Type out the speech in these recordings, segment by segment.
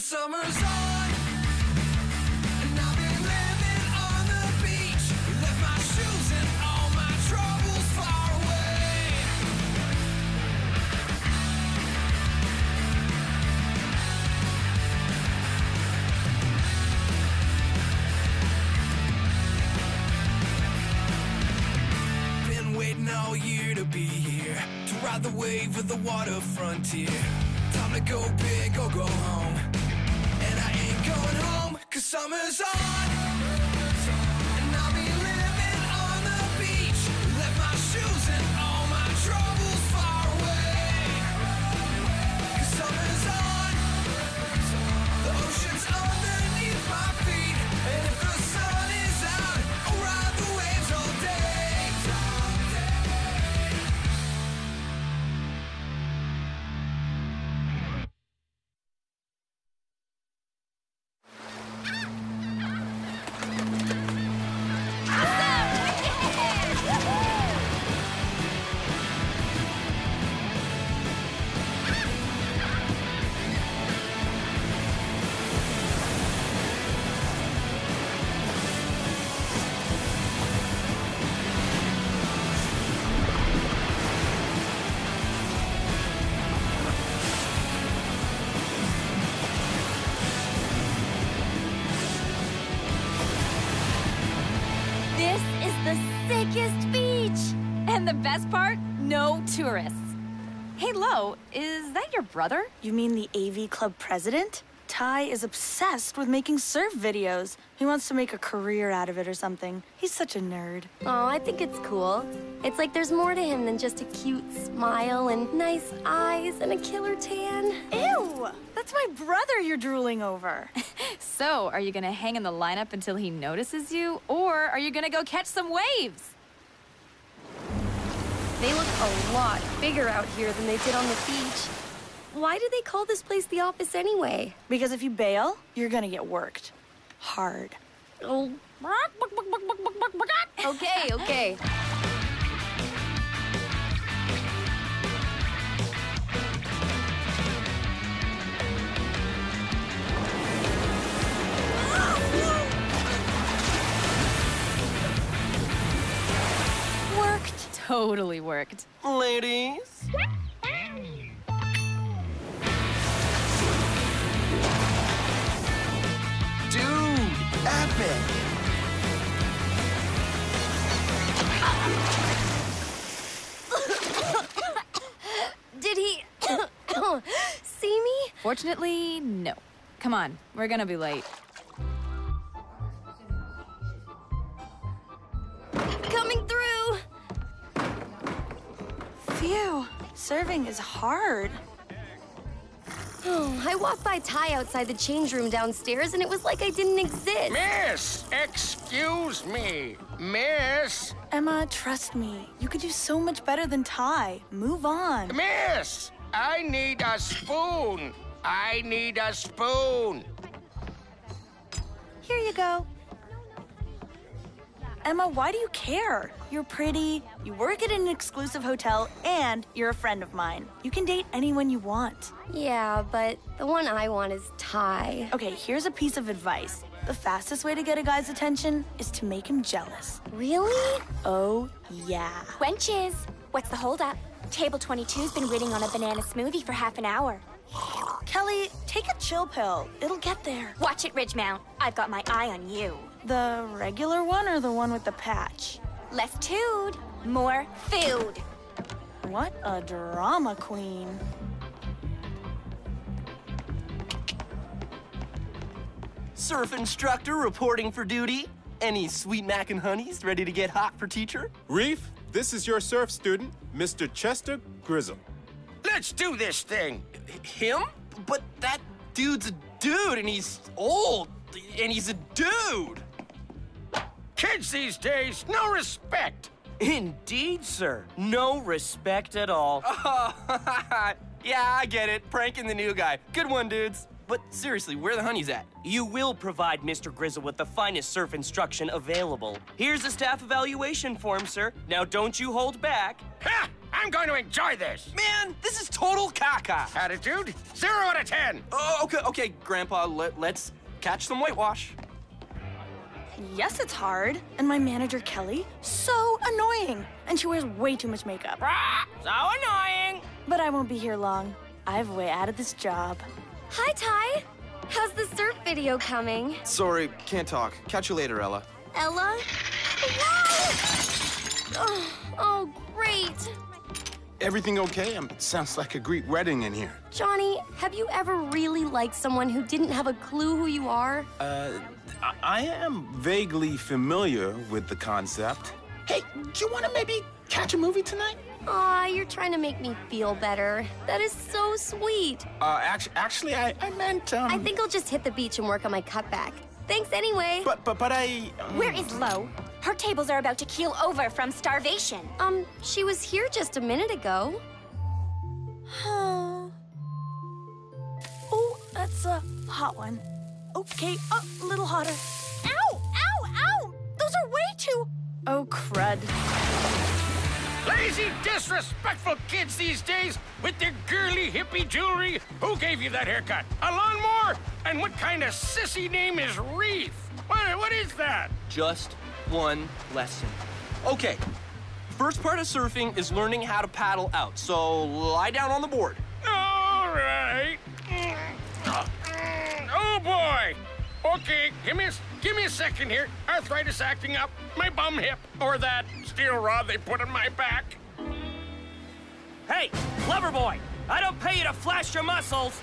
Summer's on. And I've been living on the beach. Left my shoes and all my troubles far away. Been waiting all year to be here to ride the wave of the water frontier. Time to go big or go home. Going home, cause summer's on. Sickest beach! And the best part? No tourists. Hey, Lo, is that your brother? You mean the AV Club president? Ty is obsessed with making surf videos. He wants to make a career out of it or something. He's such a nerd. Oh, I think it's cool. It's like there's more to him than just a cute smile and nice eyes and a killer tan. Ew! That's my brother you're drooling over. So, are you gonna hang in the lineup until he notices you? Or are you gonna go catch some waves? They look a lot bigger out here than they did on the beach. Why do they call this place the office anyway? because if you bail, you're gonna get worked. Hard. Oh. Okay, okay. Totally worked. Ladies. Dude, epic. Did he see me? Fortunately, no. Come on, we're gonna be late. Serving is hard. Oh, I walked by Ty outside the change room downstairs and it was like I didn't exist. Miss, excuse me. Miss, Emma, trust me. You could do so much better than Ty. Move on. miss, I need a spoon. I need a spoon. Here you go. Emma, why do you care? You're pretty, you work at an exclusive hotel, and you're a friend of mine. You can date anyone you want. Yeah, but the one I want is Ty. Okay, here's a piece of advice. The fastest way to get a guy's attention is to make him jealous. Really? Oh, yeah. Wenches, what's the holdup? Table 22's been waiting on a banana smoothie for half an hour. Kelly, take a chill pill. It'll get there. Watch it, Ridgemount. I've got my eye on you. The regular one or the one with the patch? Less tood, more food. What a drama queen. Surf instructor reporting for duty. Any sweet mac and honeys ready to get hot for teacher? Reef, this is your surf student, Mr. Chester Grizzle. Let's do this thing. Him? But that dude's a dude and he's old and he's a dude. Kids these days, no respect. Indeed, sir. No respect at all. yeah, I get it. Pranking the new guy. Good one, dudes. But seriously, where the honey's at? You will provide Mr. Grizzle with the finest surf instruction available. Here's a staff evaluation form, sir. Now don't you hold back. Ha! I'm going to enjoy this. Man, this is total caca. Attitude, zero out of ten. Oh, okay, okay, Grandpa, let, let's catch some whitewash. Yes, it's hard. And my manager, Kelly, so annoying. And she wears way too much makeup. So annoying. But I won't be here long. I have a way out of this job. Hi, Ty. How's the surf video coming? Sorry, can't talk. Catch you later, Ella. Ella? Whoa! Oh, oh, great. Everything okay? Um, it sounds like a Greek wedding in here. Johnny, have you ever really liked someone who didn't have a clue who you are? Uh, I, I am vaguely familiar with the concept. Hey, do you want to maybe catch a movie tonight? Aw, you're trying to make me feel better. That is so sweet. Uh, actually, actually, I, I meant, um... I think I'll just hit the beach and work on my cutback. Thanks anyway. But, but, but I... Um... Where is Lo? Her tables are about to keel over from starvation. Um, she was here just a minute ago. Huh. Oh, that's a hot one. Okay, a little hotter. Ow! Ow! Ow! Those are way too... Oh, crud. Lazy, disrespectful kids these days with their girly hippie jewelry. Who gave you that haircut? A lawnmower? And what kind of sissy name is Reef? What, what is that? Just one lesson. Okay, first part of surfing is learning how to paddle out. So lie down on the board. All right. Mm. Oh boy. Okay, give me a, give me a second here. Arthritis acting up. My bum hip, or that steel rod they put in my back. Hey, clever boy. I don't pay you to flash your muscles.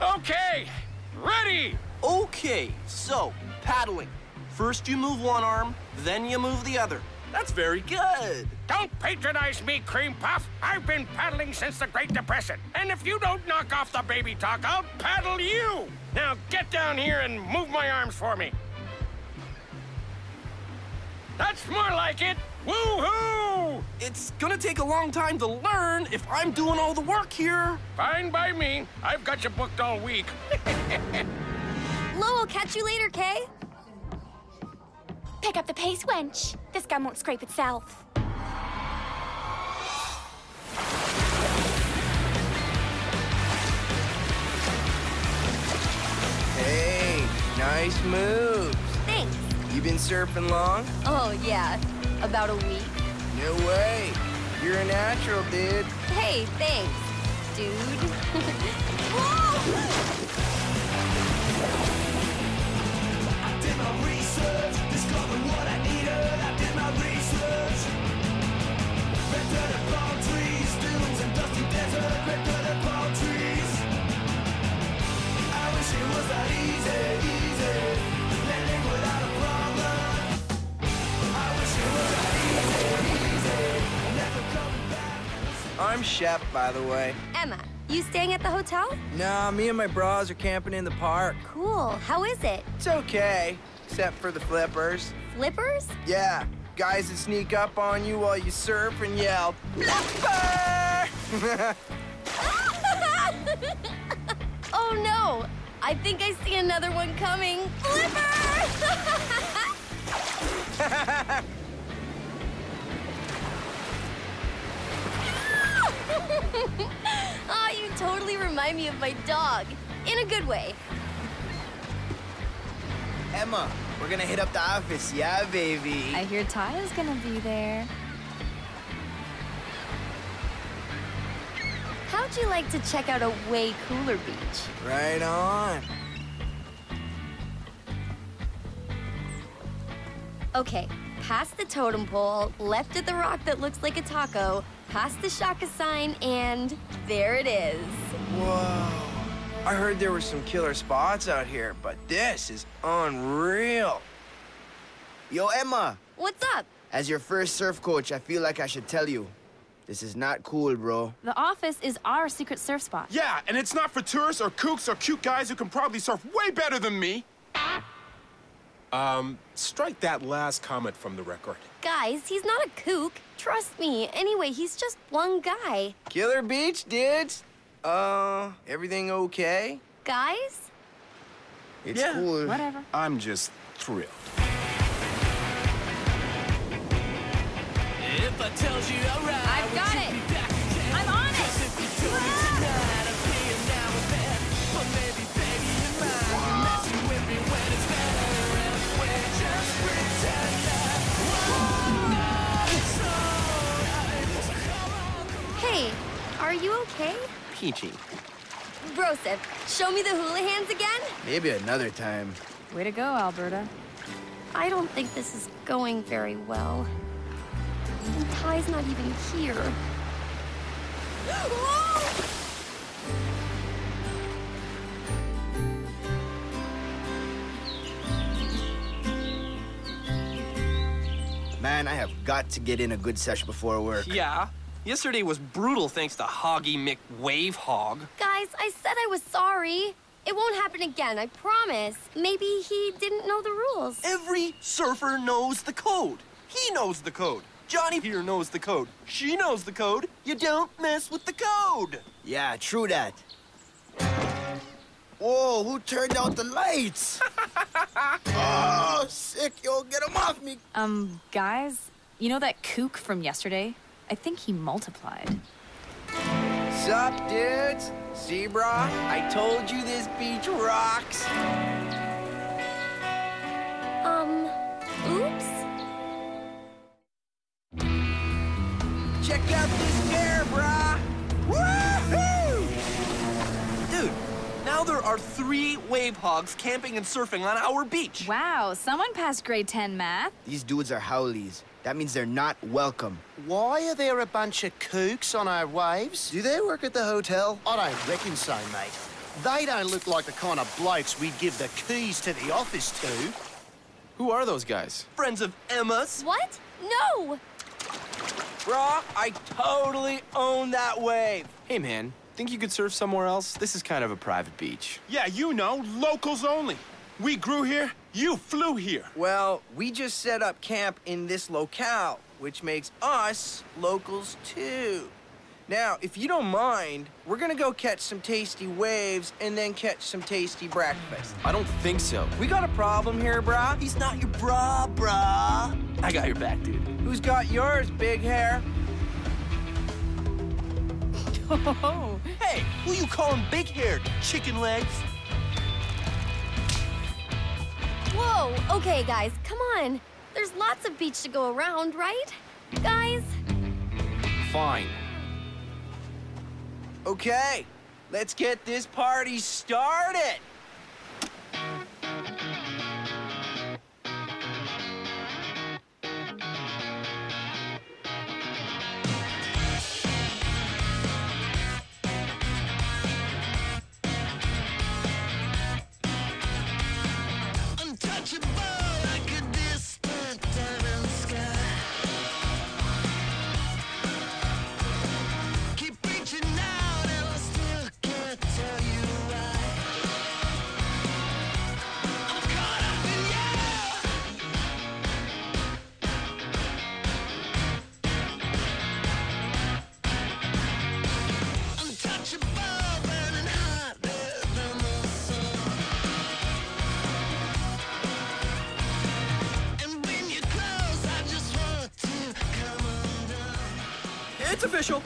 Okay, ready. Okay, so paddling. First you move one arm, then you move the other. That's very good. Don't patronize me, Cream Puff. I've been paddling since the Great Depression. And if you don't knock off the baby talk, I'll paddle you. Now get down here and move my arms for me. That's more like it. Woo-hoo! It's gonna take a long time to learn if I'm doing all the work here. Fine by me. I've got you booked all week. Lo, I'll catch you later, Kay. Pick up the pace, wench. This gun won't scrape itself. Hey, nice moves. Thanks. You been surfing long? Oh, yeah. About a week. No way. You're a natural, dude. Hey, thanks, dude. I'm Shep, by the way. Emma, you staying at the hotel? Nah, me and my bras are camping in the park. Cool. How is it? It's okay, except for the flippers. Flippers? Yeah, guys that sneak up on you while you surf and yell, Flipper! oh no! I think I see another one coming. Flipper! you totally remind me of my dog. In a good way. Emma, we're gonna hit up the office, yeah, baby? I hear Ty is gonna be there. How'd you like to check out a way cooler beach? Right on. Okay, past the totem pole, left at the rock that looks like a taco, past the Shaka sign, and there it is. Whoa. I heard there were some killer spots out here, but this is unreal. Yo, Emma, What's up? as your first surf coach, I feel like I should tell you. This is not cool, bro. The office is our secret surf spot. Yeah, and it's not for tourists or kooks or cute guys who can probably surf way better than me. Um, strike that last comment from the record. Guys, he's not a kook. Trust me. Anyway, he's just one guy. Killer Beach, dudes. Uh, everything okay? Guys? It's Yeah. cool. Whatever. I'm just thrilled. If I told you alright, I've got it. I'm on it. Are you okay? Peachy. Broseph, show me the hula hands again? Maybe another time. Way to go, Alberta. I don't think this is going very well. And Ty's not even here. Man, I have got to get in a good sesh before work. Yeah. Yesterday was brutal thanks to Hoggy McWave Hog. Guys, I said I was sorry. It won't happen again, I promise. Maybe he didn't know the rules. Every surfer knows the code. He knows the code. Johnny here knows the code. She knows the code. You don't mess with the code. Yeah, true that. Whoa, who turned out the lights? oh, sick, yo, get him off me. Um, guys, you know that kook from yesterday? I think he multiplied. Sup, dudes? Zebra. I told you this beach rocks. Um, oops? Check out this pair, brah. Woohoo! Dude, now there are three wave hogs camping and surfing on our beach. Wow, someone passed grade 10 math. These dudes are haoles. That means they're not welcome. Why are there a bunch of kooks on our waves? Do they work at the hotel? I don't reckon so, mate. They don't look like the kind of blokes we'd give the keys to the office to. Who are those guys? Friends of Emma's. What? No! Brah, I totally own that wave. Hey, man. Think you could surf somewhere else? This is kind of a private beach. Yeah, you know, locals only. We grew here, you flew here. Well, we just set up camp in this locale, which makes us locals too. Now, if you don't mind, we're gonna go catch some tasty waves and then catch some tasty breakfast. I don't think so. We got a problem here, brah. He's not your bra, brah. I got your back, dude. Who's got yours, big hair? Oh, Hey, who you calling big hair? Chicken legs? Whoa, okay, guys, come on. There's lots of beach to go around, right? Guys? Fine. Okay, let's get this party started. Official.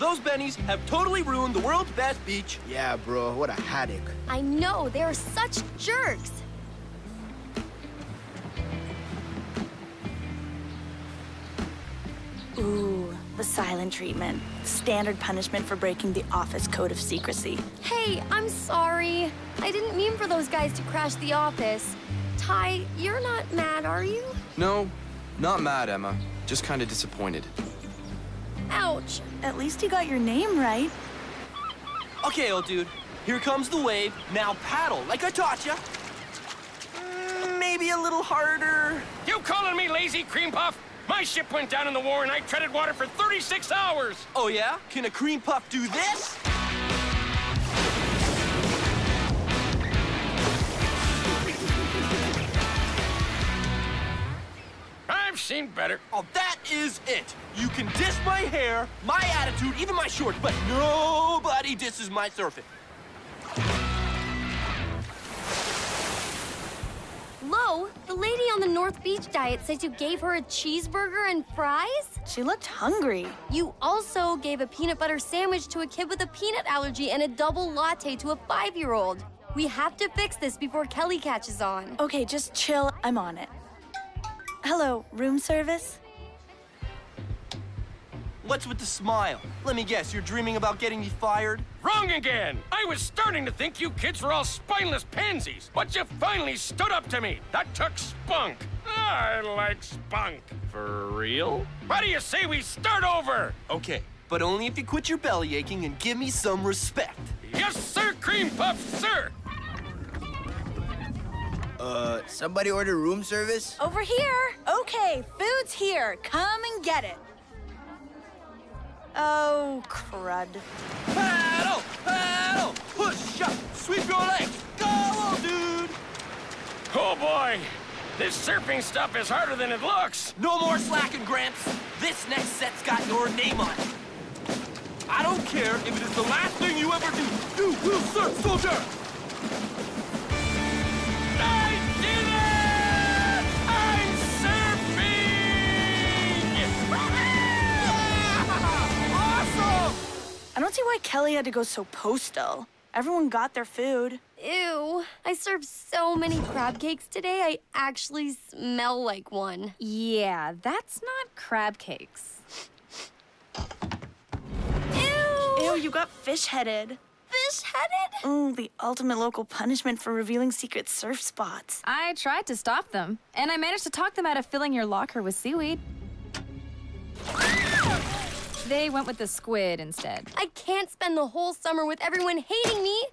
Those bennies have totally ruined the world's best beach. Yeah, bro, what a haddock. I know, they're such jerks. Ooh, the silent treatment. Standard punishment for breaking the office code of secrecy. Hey, I'm sorry. I didn't mean for those guys to crash the office. Ty, you're not mad, are you? No, not mad, Emma. Just kind of disappointed. Ouch. At least you got your name right. Okay, old dude. Here comes the wave. Now paddle, like I taught you. Mm, maybe a little harder. You calling me lazy, cream puff? My ship went down in the war and I treaded water for 36 hours. Oh, yeah? Can a cream puff do this? Better. Oh, that is it. You can diss my hair, my attitude, even my shorts, but nobody disses my surfing. Lo, the lady on the North Beach diet says you gave her a cheeseburger and fries? She looked hungry. You also gave a peanut butter sandwich to a kid with a peanut allergy and a double latte to a five year old. We have to fix this before Kelly catches on. Okay, just chill. I'm on it. Hello, room service? What's with the smile? Let me guess, you're dreaming about getting me fired? Wrong again! I was starting to think you kids were all spineless pansies, but you finally stood up to me. That took spunk. I like spunk. For real? What do you say we start over? Okay, but only if you quit your belly aching and give me some respect. Yes, sir, cream puff, sir! Uh, somebody order room service? Over here. Okay, food's here. Come and get it. Oh, crud. Paddle! Paddle! Push up! Sweep your legs! Go, old dude! Oh boy! This surfing stuff is harder than it looks! No more slacking, Gramps! This next set's got your name on it. I don't care if it is the last thing you ever do. You will surf, soldier! Don't see why Kelly had to go so postal. Everyone got their food. Ew. I served so many crab cakes today, I actually smell like one. Yeah, that's not crab cakes. Ew! Ew, you got fish headed. Fish headed? Oh, the ultimate local punishment for revealing secret surf spots. I tried to stop them, and I managed to talk them out of filling your locker with seaweed. They went with the squid instead. I can't spend the whole summer with everyone hating me.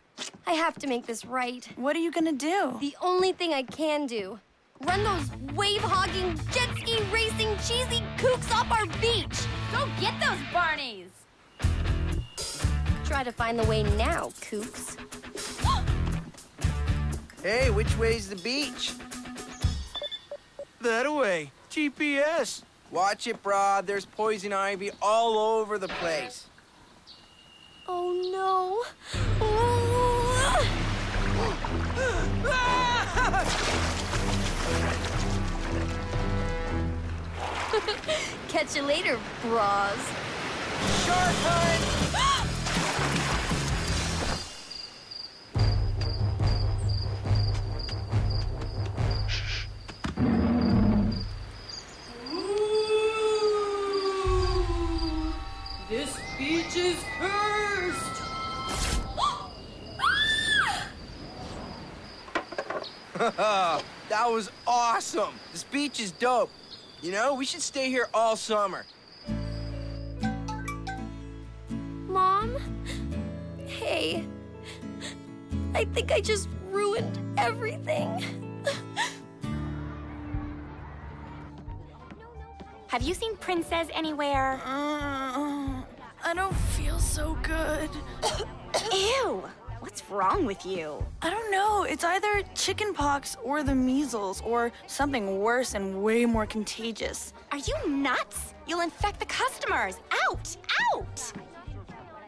I have to make this right. What are you gonna do? The only thing I can do. Run those wave hogging, jet ski racing, cheesy kooks off our beach. Go get those Barneys! Try to find the way now, kooks. Hey, which way's the beach? That way. GPS. Watch it, brah. There's poison ivy all over the place. Oh no. Oh. Catch you later, bras. Shark hunt! Beach is dope. You know, we should stay here all summer. Mom? Hey. I think I just ruined everything. Have you seen Princess anywhere? Uh, I don't feel so good. Ew! What's wrong with you? I don't know. It's either chicken pox or the measles or something worse and way more contagious. Are you nuts? You'll infect the customers. Out! Out!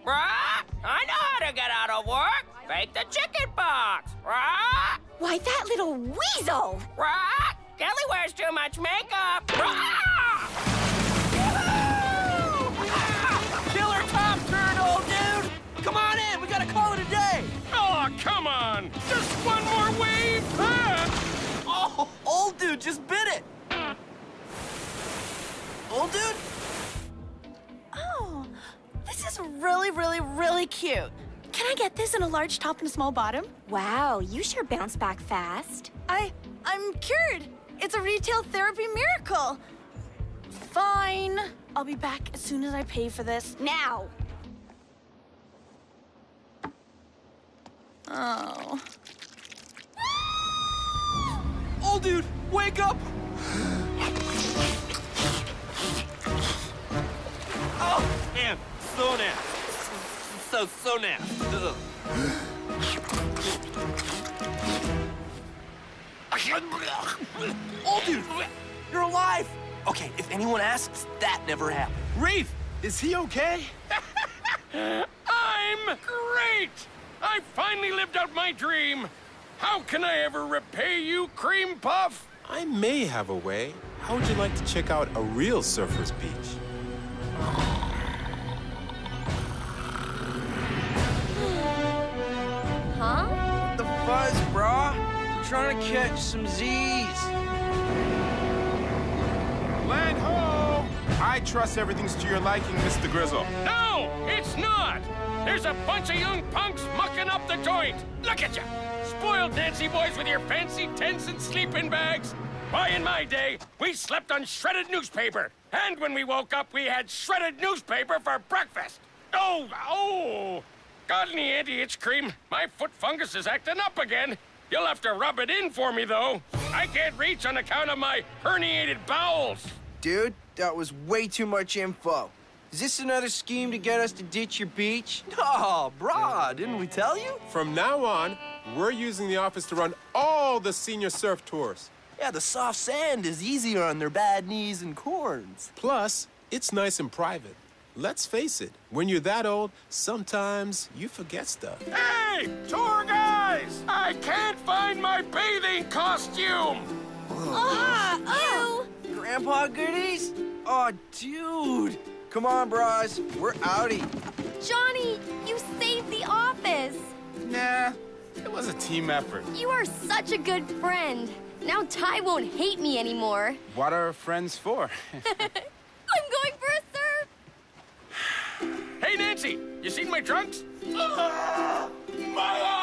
Right? I know how to get out of work. Fake the chicken box. Right? Why, that little weasel! Right? Kelly wears too much makeup. Killer just bit it! Old dude? Oh, this is really, really, really cute. Can I get this in a large top and a small bottom? Wow, you sure bounce back fast. I, I'm cured. It's a retail therapy miracle. Fine. I'll be back as soon as I pay for this. Now! Oh. Old dude, wake up! Oh, man, so nasty. So, so nasty. Ugh. Old dude, You're alive! Okay, if anyone asks, that never happened. Reef, is he okay? I'm great! I finally lived out my dream. How can I ever repay you, Cream Puff? I may have a way. How would you like to check out a real surfer's beach? Huh? What the fuzz, brah? I'm trying to catch some Z's. Land ho! I trust everything's to your liking, Mr. Grizzle. No, it's not. There's a bunch of young punks mucking up the joint. Look at you. Spoiled Nancy boys with your fancy tents and sleeping bags. Why, in my day, we slept on shredded newspaper. And when we woke up, we had shredded newspaper for breakfast. Oh, oh. Got any anti-itch cream? My foot fungus is acting up again. You'll have to rub it in for me, though. I can't reach on account of my herniated bowels. Dude, that was way too much info. Is this another scheme to get us to ditch your beach? Oh, brah, didn't we tell you? From now on, we're using the office to run all the senior surf tours. Yeah, the soft sand is easier on their bad knees and corns. Plus, it's nice and private. Let's face it, when you're that old, sometimes you forget stuff. Hey, tour guys! I can't find my bathing costume! Ah, ew! Grandpa goodies? Oh, dude. Come on, bros. We're outie. Johnny, you saved the office. Nah, it was a team effort. You are such a good friend. Now Ty won't hate me anymore. What are friends for? I'm going for a surf. Hey, Nancy, you seen my trunks? My uh,